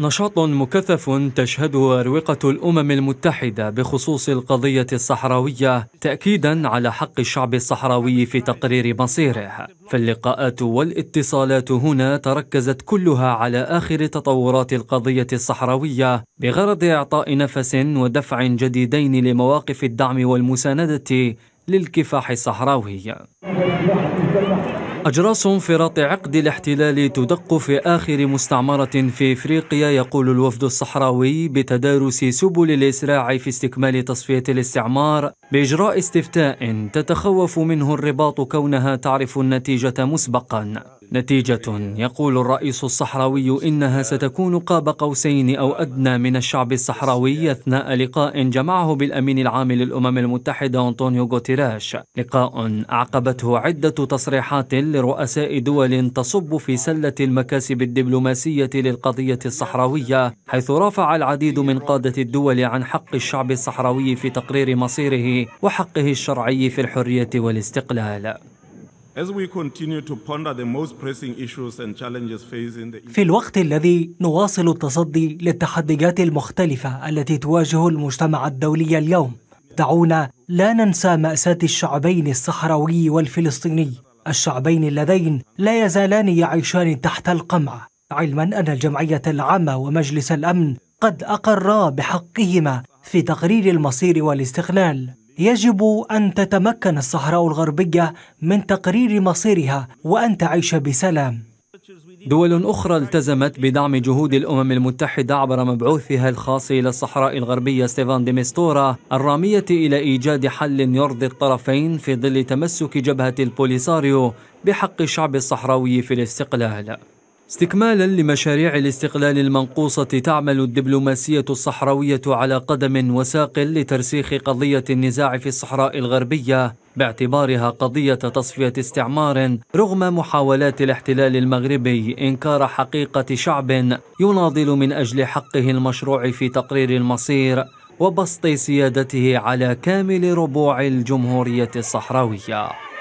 نشاط مكثف تشهده أروقة الأمم المتحدة بخصوص القضية الصحراوية تأكيدا على حق الشعب الصحراوي في تقرير مصيره. فاللقاءات والاتصالات هنا تركزت كلها على آخر تطورات القضية الصحراوية بغرض إعطاء نفس ودفع جديدين لمواقف الدعم والمساندة للكفاح الصحراوي. أجراس انفراط عقد الاحتلال تدق في آخر مستعمرة في إفريقيا يقول الوفد الصحراوي بتدارس سبل الإسراع في استكمال تصفية الاستعمار بإجراء استفتاء تتخوف منه الرباط كونها تعرف النتيجة مسبقا. نتيجة يقول الرئيس الصحراوي إنها ستكون قاب قوسين أو أدنى من الشعب الصحراوي أثناء لقاء جمعه بالأمين العام للأمم المتحدة أنطونيو غوتيراش. لقاء أعقبته عدة تصريحات لرؤساء دول تصب في سلة المكاسب الدبلوماسية للقضية الصحراوية حيث رافع العديد من قادة الدول عن حق الشعب الصحراوي في تقرير مصيره وحقه الشرعي في الحرية والاستقلال. في الوقت الذي نواصل التصدي للتحديات المختلفة التي تواجه المجتمع الدولي اليوم دعونا لا ننسى مأساة الشعبين الصحراوي والفلسطيني. الشعبين اللذين لا يزالان يعيشان تحت القمع. علما أن الجمعية العامة ومجلس الأمن قد أقرا بحقهما في تقرير المصير والاستقلال. يجب أن تتمكن الصحراء الغربية من تقرير مصيرها وأن تعيش بسلام. دول أخرى التزمت بدعم جهود الأمم المتحدة عبر مبعوثها الخاص إلى الصحراء الغربية ستيفان ديمستورا الرامية إلى إيجاد حل يرضي الطرفين في ظل تمسك جبهة البوليساريو بحق الشعب الصحراوي في الاستقلال. استكمالا لمشاريع الاستقلال المنقوصة تعمل الدبلوماسية الصحراوية على قدم وساق لترسيخ قضية النزاع في الصحراء الغربية باعتبارها قضية تصفية استعمار رغم محاولات الاحتلال المغربي إنكار حقيقة شعب يناضل من أجل حقه المشروع في تقرير المصير وبسط سيادته على كامل ربوع الجمهورية الصحراوية.